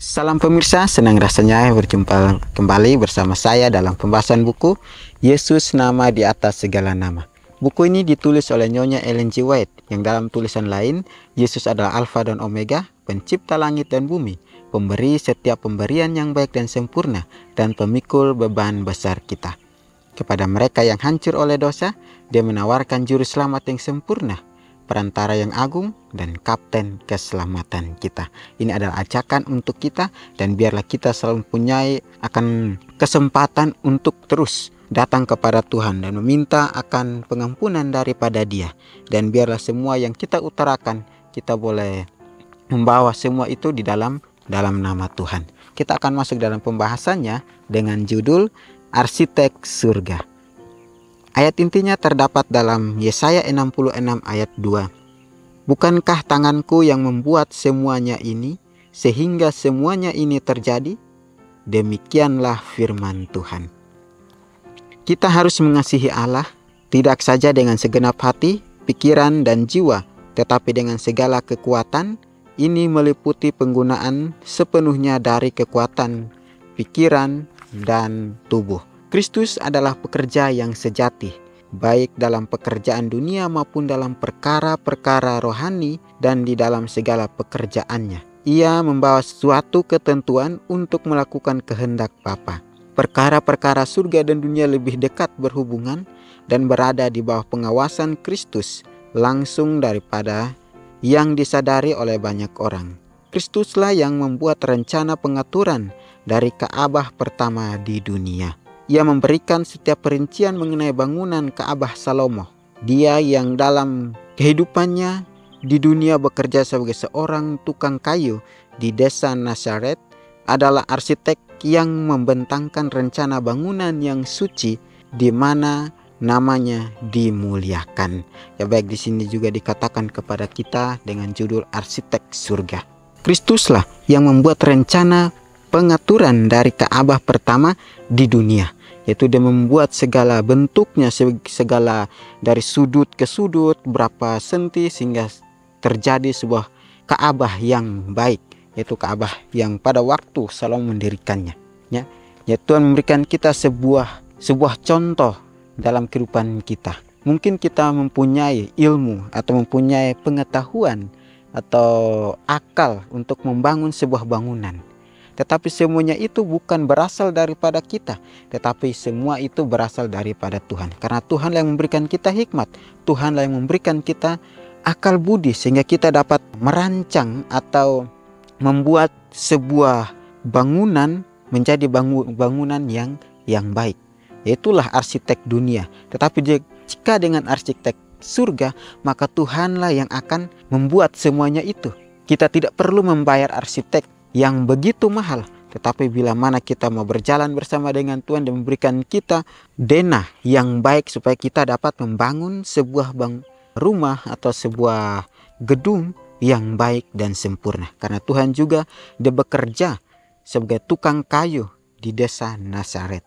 Salam pemirsa, senang rasanya berjumpa kembali bersama saya dalam pembahasan buku Yesus Nama di Atas Segala Nama. Buku ini ditulis oleh Nyonya Ellen G. White yang dalam tulisan lain, Yesus adalah Alfa dan Omega, pencipta langit dan bumi, pemberi setiap pemberian yang baik dan sempurna, dan pemikul beban besar kita. Kepada mereka yang hancur oleh dosa, dia menawarkan juru selamat yang sempurna, perantara yang agung, dan kapten keselamatan kita. Ini adalah ajakan untuk kita dan biarlah kita selalu mempunyai akan kesempatan untuk terus datang kepada Tuhan dan meminta akan pengampunan daripada Dia. Dan biarlah semua yang kita utarakan kita boleh membawa semua itu di dalam dalam nama Tuhan. Kita akan masuk dalam pembahasannya dengan judul Arsitek Surga. Ayat intinya terdapat dalam Yesaya 66 ayat 2. Bukankah tanganku yang membuat semuanya ini sehingga semuanya ini terjadi? Demikianlah firman Tuhan. Kita harus mengasihi Allah tidak saja dengan segenap hati, pikiran, dan jiwa, tetapi dengan segala kekuatan. Ini meliputi penggunaan sepenuhnya dari kekuatan, pikiran, dan tubuh. Kristus adalah pekerja yang sejati, baik dalam pekerjaan dunia maupun dalam perkara-perkara rohani dan di dalam segala pekerjaannya. Ia membawa suatu ketentuan untuk melakukan kehendak Bapa. Perkara-perkara surga dan dunia lebih dekat berhubungan dan berada di bawah pengawasan Kristus langsung daripada yang disadari oleh banyak orang. Kristuslah yang membuat rencana pengaturan dari Ka'bah pertama di dunia. Ia memberikan setiap perincian mengenai bangunan Ka'bah Salomo. Dia yang dalam kehidupannya di dunia bekerja sebagai seorang tukang kayu di desa Nazaret adalah arsitek yang membentangkan rencana bangunan yang suci di mana namanya dimuliakan. Ya baik di sini juga dikatakan kepada kita dengan judul arsitek surga. Kristuslah yang membuat rencana pengaturan dari Ka'bah pertama di dunia yaitu dia membuat segala bentuknya segala dari sudut ke sudut berapa senti sehingga terjadi sebuah Ka'bah yang baik yaitu Ka'bah yang pada waktu Salomo mendirikannya ya. Ya Tuhan memberikan kita sebuah sebuah contoh dalam kehidupan kita. Mungkin kita mempunyai ilmu atau mempunyai pengetahuan atau akal untuk membangun sebuah bangunan tetapi semuanya itu bukan berasal daripada kita, tetapi semua itu berasal daripada Tuhan. Karena Tuhan yang memberikan kita hikmat, Tuhan yang memberikan kita akal budi sehingga kita dapat merancang atau membuat sebuah bangunan menjadi bangunan yang yang baik. Itulah arsitek dunia. Tetapi jika dengan arsitek surga, maka Tuhanlah yang akan membuat semuanya itu. Kita tidak perlu membayar arsitek yang begitu mahal. Tetapi bila mana kita mau berjalan bersama dengan Tuhan dan memberikan kita denah yang baik supaya kita dapat membangun sebuah bang rumah atau sebuah gedung yang baik dan sempurna. Karena Tuhan juga dia bekerja sebagai tukang kayu di desa Nazaret.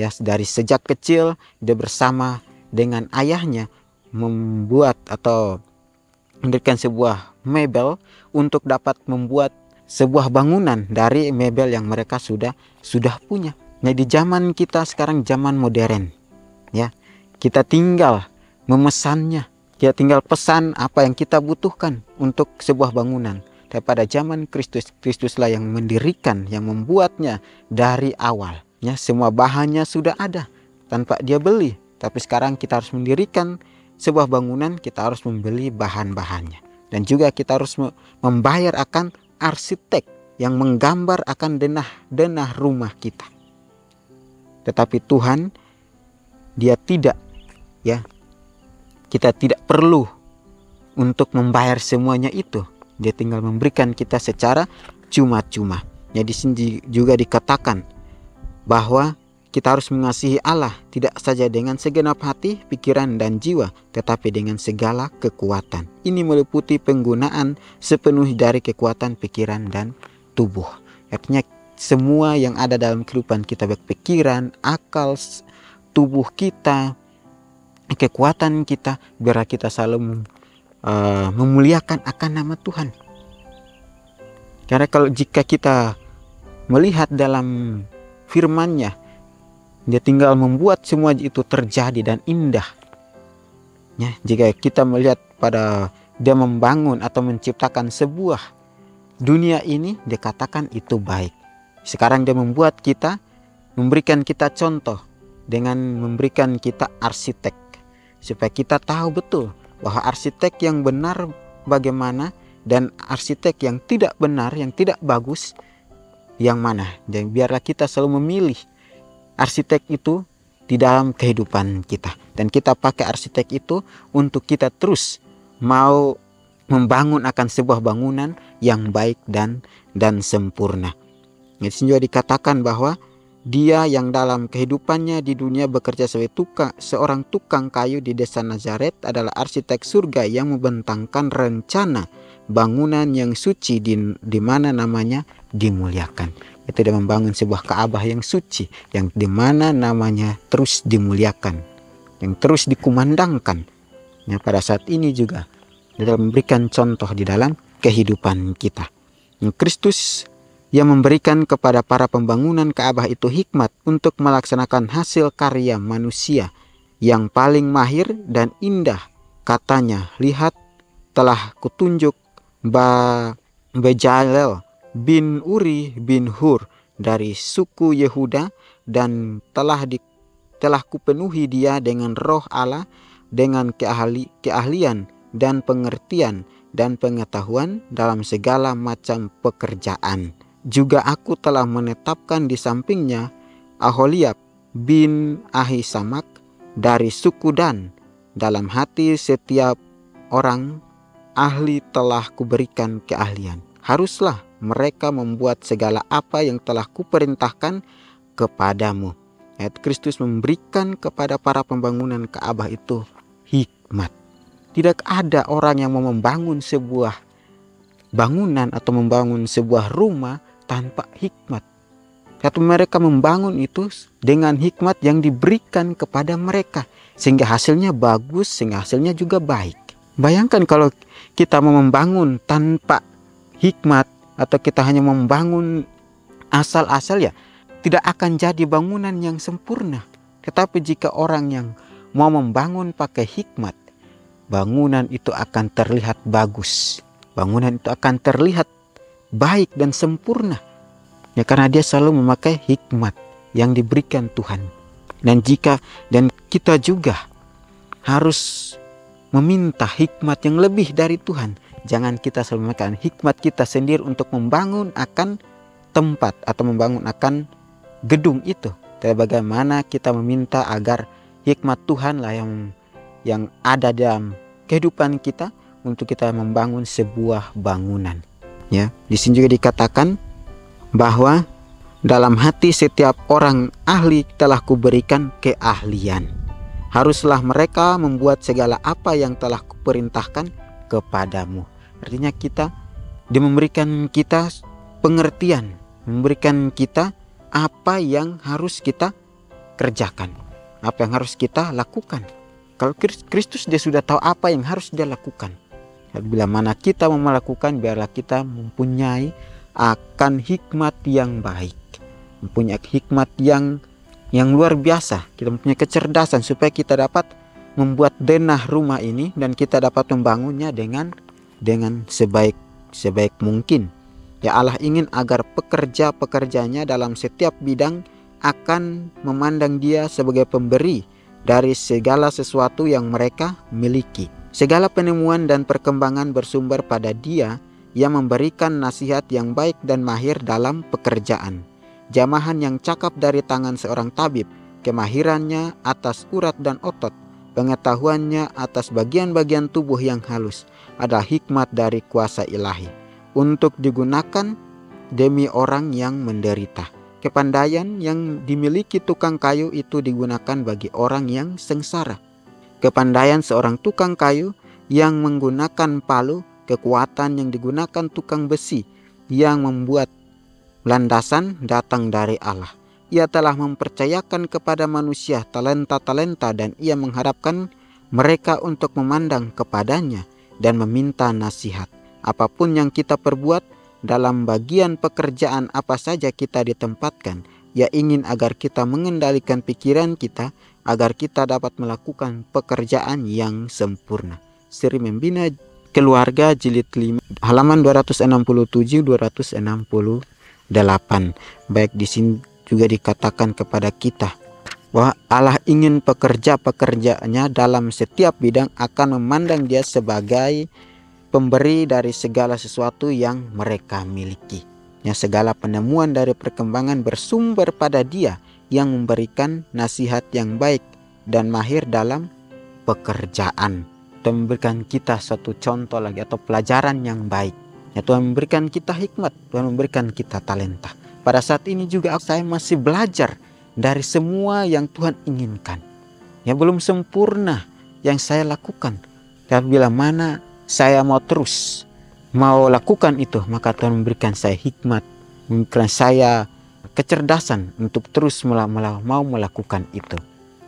Ya, dari sejak kecil dia bersama dengan ayahnya membuat atau mendirikan sebuah mebel untuk dapat membuat sebuah bangunan dari mebel yang mereka sudah sudah punya. Nah, di zaman kita sekarang zaman modern. Ya. Kita tinggal memesannya. Kita tinggal pesan apa yang kita butuhkan untuk sebuah bangunan. Daripada zaman Kristus, Kristuslah yang mendirikan, yang membuatnya dari awal. Ya, semua bahannya sudah ada tanpa dia beli. Tapi sekarang kita harus mendirikan sebuah bangunan, kita harus membeli bahan-bahannya. Dan juga kita harus membayar akan arsitek yang menggambar akan denah-denah rumah kita. Tetapi Tuhan dia tidak ya. Kita tidak perlu untuk membayar semuanya itu. Dia tinggal memberikan kita secara cuma-cuma. Ya di sini juga dikatakan bahwa kita harus mengasihi Allah tidak saja dengan segenap hati, pikiran, dan jiwa, tetapi dengan segala kekuatan. Ini meliputi penggunaan sepenuh dari kekuatan pikiran dan tubuh. Artinya semua yang ada dalam kehidupan kita baik pikiran, akal, tubuh kita, kekuatan kita, biar kita selalu uh, memuliakan akan nama Tuhan. Karena kalau jika kita melihat dalam firman-Nya dia tinggal membuat semua itu terjadi dan indah. Ya, jika kita melihat pada dia membangun atau menciptakan sebuah dunia ini, dikatakan itu baik. Sekarang dia membuat kita, memberikan kita contoh dengan memberikan kita arsitek. Supaya kita tahu betul bahwa arsitek yang benar bagaimana dan arsitek yang tidak benar, yang tidak bagus, yang mana. Dan biarlah kita selalu memilih arsitek itu di dalam kehidupan kita dan kita pakai arsitek itu untuk kita terus mau membangun akan sebuah bangunan yang baik dan dan sempurna. Di juga dikatakan bahwa dia yang dalam kehidupannya di dunia bekerja sebagai tukang, seorang tukang kayu di desa Nazaret adalah arsitek surga yang membentangkan rencana bangunan yang suci di, di mana namanya dimuliakan itu dia membangun sebuah Ka'bah yang suci yang di mana namanya terus dimuliakan yang terus dikumandangkan. Ya, pada saat ini juga dia memberikan contoh di dalam kehidupan kita. Kristus yang memberikan kepada para pembangunan Ka'bah itu hikmat untuk melaksanakan hasil karya manusia yang paling mahir dan indah. Katanya lihat telah kutunjuk Ba Bejalel bin Uri bin Hur dari suku Yehuda dan telah di, telah kupenuhi dia dengan roh Allah dengan keahli, keahlian dan pengertian dan pengetahuan dalam segala macam pekerjaan. Juga aku telah menetapkan di sampingnya Aholiab bin Ahisamak dari suku Dan. Dalam hati setiap orang ahli telah kuberikan keahlian. Haruslah mereka membuat segala apa yang telah kuperintahkan kepadamu. Ayat Kristus memberikan kepada para pembangunan Ka'bah itu hikmat. Tidak ada orang yang mau membangun sebuah bangunan atau membangun sebuah rumah tanpa hikmat. Satu mereka membangun itu dengan hikmat yang diberikan kepada mereka sehingga hasilnya bagus, sehingga hasilnya juga baik. Bayangkan kalau kita mau membangun tanpa hikmat atau kita hanya membangun asal-asal ya tidak akan jadi bangunan yang sempurna. Tetapi jika orang yang mau membangun pakai hikmat, bangunan itu akan terlihat bagus. Bangunan itu akan terlihat baik dan sempurna. Ya karena dia selalu memakai hikmat yang diberikan Tuhan. Dan jika dan kita juga harus meminta hikmat yang lebih dari Tuhan Jangan kita selalu memakan hikmat kita sendiri untuk membangun akan tempat atau membangun akan gedung itu. Tapi bagaimana kita meminta agar hikmat Tuhan lah yang yang ada dalam kehidupan kita untuk kita membangun sebuah bangunan. Ya, di sini juga dikatakan bahwa dalam hati setiap orang ahli telah kuberikan keahlian. Haruslah mereka membuat segala apa yang telah kuperintahkan kepadamu. Artinya kita dia memberikan kita pengertian, memberikan kita apa yang harus kita kerjakan, apa yang harus kita lakukan. Kalau Kristus dia sudah tahu apa yang harus dia lakukan. Bila mana kita mau melakukan, biarlah kita mempunyai akan hikmat yang baik, mempunyai hikmat yang yang luar biasa. Kita mempunyai kecerdasan supaya kita dapat membuat denah rumah ini dan kita dapat membangunnya dengan dengan sebaik sebaik mungkin. Ya Allah ingin agar pekerja-pekerjanya dalam setiap bidang akan memandang dia sebagai pemberi dari segala sesuatu yang mereka miliki. Segala penemuan dan perkembangan bersumber pada dia yang memberikan nasihat yang baik dan mahir dalam pekerjaan. Jamahan yang cakap dari tangan seorang tabib, kemahirannya atas urat dan otot, Pengetahuannya atas bagian-bagian tubuh yang halus adalah hikmat dari kuasa ilahi untuk digunakan demi orang yang menderita. Kepandaian yang dimiliki tukang kayu itu digunakan bagi orang yang sengsara. Kepandaian seorang tukang kayu yang menggunakan palu, kekuatan yang digunakan tukang besi yang membuat landasan datang dari Allah ia telah mempercayakan kepada manusia talenta-talenta dan ia mengharapkan mereka untuk memandang kepadanya dan meminta nasihat. Apa pun yang kita perbuat, dalam bagian pekerjaan apa saja kita ditempatkan, ia ingin agar kita mengendalikan pikiran kita agar kita dapat melakukan pekerjaan yang sempurna. Seri Membina Keluarga Jilid 5 halaman 267 268. Baik di sini juga dikatakan kepada kita bahwa Allah ingin pekerja-pekerjanya dalam setiap bidang akan memandang dia sebagai pemberi dari segala sesuatu yang mereka miliki. Ya, segala penemuan dari perkembangan bersumber pada dia yang memberikan nasihat yang baik dan mahir dalam pekerjaan. Dan memberikan kita satu contoh lagi atau pelajaran yang baik. Ya, Tuhan memberikan kita hikmat, Tuhan memberikan kita talenta. Pada saat ini juga saya masih belajar dari semua yang Tuhan inginkan. Ya belum sempurna yang saya lakukan. Tapi bila mana saya mau terus mau lakukan itu, maka Tuhan memberikan saya hikmat, memberikan saya kecerdasan untuk terus mau melakukan itu.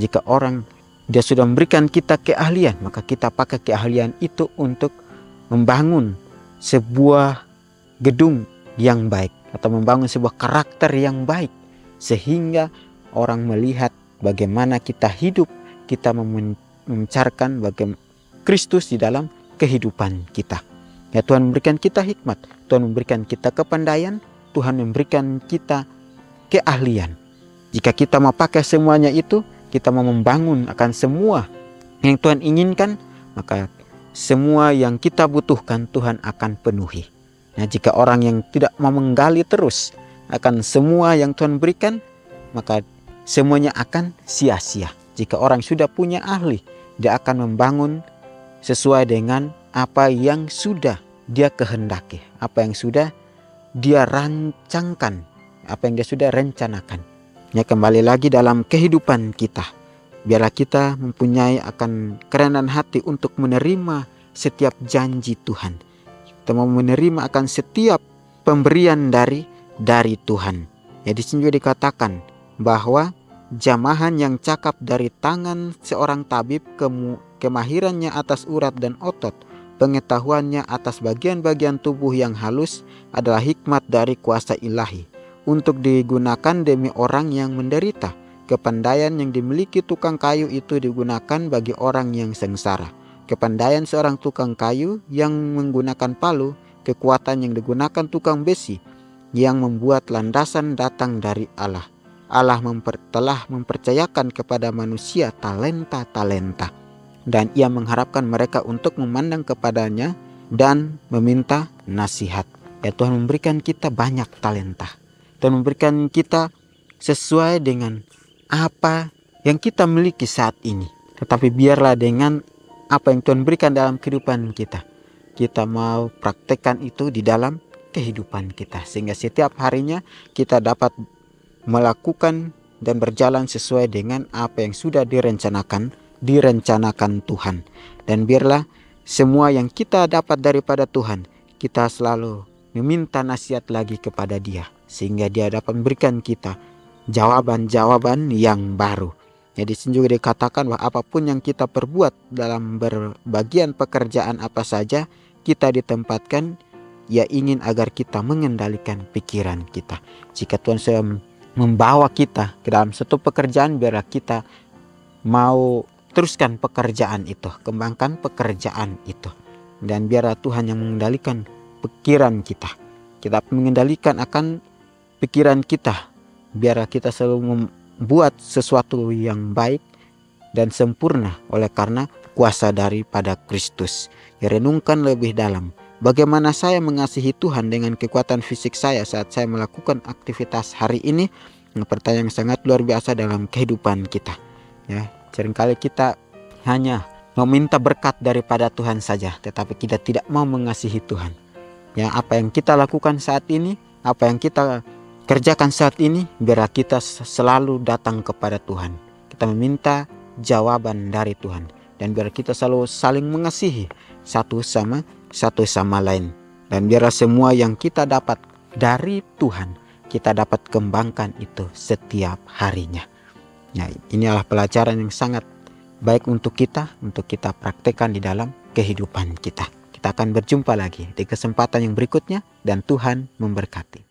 Jika orang dia sudah memberikan kita keahlian, maka kita pakai keahlian itu untuk membangun sebuah gedung yang baik atau membangun sebuah karakter yang baik sehingga orang melihat bagaimana kita hidup, kita memencarkan bagaimana Kristus di dalam kehidupan kita. Ya Tuhan memberikan kita hikmat, Tuhan memberikan kita kepandaian, Tuhan memberikan kita keahlian. Jika kita mau pakai semuanya itu, kita mau membangun akan semua yang Tuhan inginkan, maka semua yang kita butuhkan Tuhan akan penuhi. Nah, jika orang yang tidak mau menggali terus akan semua yang Tuhan berikan, maka semuanya akan sia-sia. Jika orang sudah punya ahli, dia akan membangun sesuai dengan apa yang sudah dia kehendaki, apa yang sudah dia rancangkan, apa yang dia sudah rencanakan. Ya kembali lagi dalam kehidupan kita. Biarlah kita mempunyai akan kerenan hati untuk menerima setiap janji Tuhan. Kita mau menerima akan setiap pemberian dari dari Tuhan. Ya di sini juga dikatakan bahwa jamahan yang cakap dari tangan seorang tabib kemahirannya atas urat dan otot, pengetahuannya atas bagian-bagian tubuh yang halus adalah hikmat dari kuasa ilahi untuk digunakan demi orang yang menderita. Kepandaian yang dimiliki tukang kayu itu digunakan bagi orang yang sengsara. Kepandaian seorang tukang kayu yang menggunakan palu, kekuatan yang digunakan tukang besi yang membuat landasan datang dari Allah. Allah memper, telah mempercayakan kepada manusia talenta-talenta dan ia mengharapkan mereka untuk memandang kepadanya dan meminta nasihat. Ya Tuhan memberikan kita banyak talenta. Tuhan memberikan kita sesuai dengan apa yang kita miliki saat ini. Tetapi biarlah dengan apa yang Tuhan berikan dalam kehidupan kita. Kita mau praktekkan itu di dalam kehidupan kita. Sehingga setiap harinya kita dapat melakukan dan berjalan sesuai dengan apa yang sudah direncanakan direncanakan Tuhan. Dan biarlah semua yang kita dapat daripada Tuhan, kita selalu meminta nasihat lagi kepada Dia, sehingga Dia dapat memberikan kita jawaban-jawaban yang baru. Jadi sini juga dikatakan bahwa apa pun yang kita perbuat dalam berbagian pekerjaan apa saja, kita ditempatkan ia ingin agar kita mengendalikan pikiran kita. Jika Tuhan sudah membawa kita ke dalam satu pekerjaan, biarlah kita mau teruskan pekerjaan itu, kembangkan pekerjaan itu. Dan biarlah Tuhan yang mengendalikan pikiran kita. Kita mengendalikan akan pikiran kita. Biarlah kita selalu membuat sesuatu yang baik dan sempurna oleh karena kuasa daripada Kristus. Renungkan lebih dalam. Bagaimana saya mengasihi Tuhan dengan kekuatan fisik saya saat saya melakukan aktivitas hari ini? Pertanyaan yang sangat luar biasa dalam kehidupan kita. Ya, Seringkali kita hanya meminta berkat daripada Tuhan saja, tetapi kita tidak mau mengasihi Tuhan. Ya, apa yang kita lakukan saat ini, apa yang kita kerjakan saat ini, biar kita selalu datang kepada Tuhan. Kita meminta jawaban dari Tuhan dan biar kita selalu saling mengasihi satu sama satu sama lain. Dan biarlah semua yang kita dapat dari Tuhan, kita dapat kembangkan itu setiap harinya. Ya, ini adalah pelajaran yang sangat baik untuk kita, untuk kita praktekkan di dalam kehidupan. Kita Kita akan berjumpa lagi di kesempatan yang berikutnya dan Tuhan memberkati.